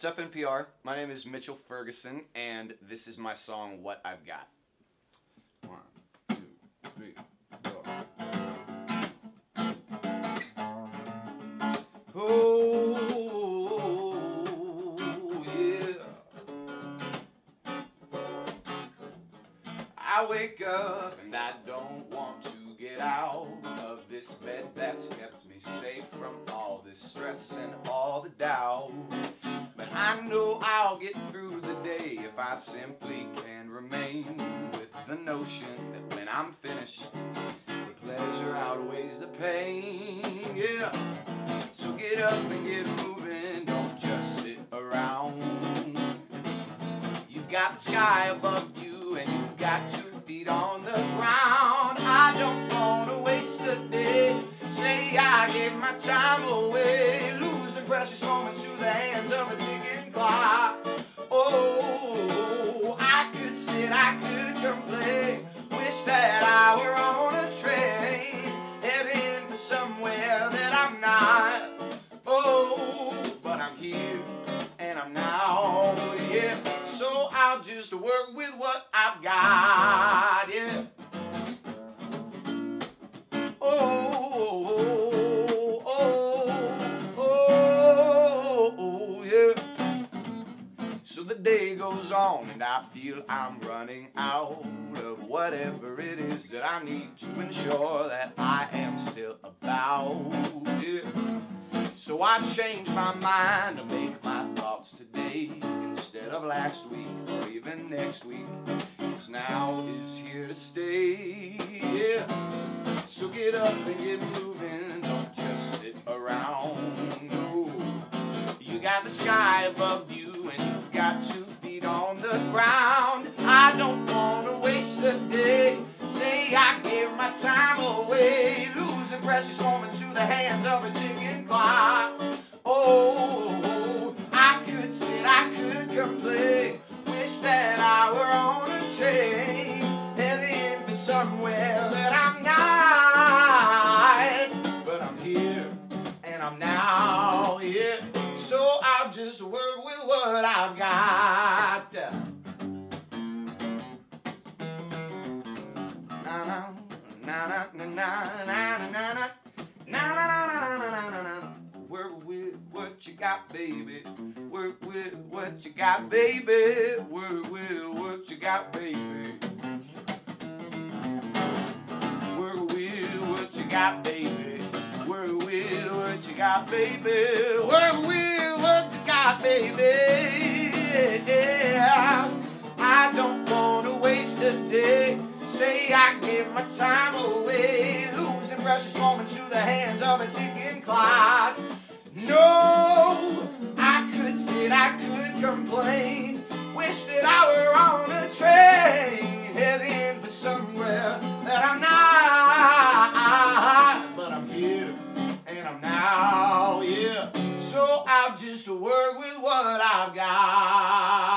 What's up, NPR? My name is Mitchell Ferguson, and this is my song, What I've Got. One, two, three, four. Oh, yeah. I wake up and I don't want to get out of this bed that's kept me safe from all this stress and all the doubt. I know I'll get through the day if I simply can remain with the notion that when I'm finished, the pleasure outweighs the pain. Yeah. So get up and get moving, don't just sit around. You've got the sky above you and you've got your feet on the ground. I don't wanna waste a day. Say I gave my time away, I'm now, yeah. So I'll just work with what I've got, yeah. Oh, oh, oh, oh, oh, yeah. So the day goes on and I feel I'm running out of whatever it is that I need to ensure that I am still about, yeah. So I change my mind to make my today instead of last week or even next week. Cause now is here to stay. Yeah. So get up and get moving. Don't just sit around. No. You got the sky above you and you've got two feet on the ground. I don't wanna waste a day. Say I give my time away, losing precious moments through the hands of a ticking clock. your play. Wish that I were on a train, heading for somewhere that I'm not. But I'm here, and I'm now, yeah. So I'll just work with what I've got. Na na na na na na na na. Got, baby. Work with what you got, baby. Work with what you got, baby. Work with what you got, baby. Work with what you got, baby. Work with what you got, baby. Yeah. I don't wanna waste a day. Say I give my time away, losing precious moments through the hands of a ticking clock. I'm now, yeah. So I'll just work with what I've got.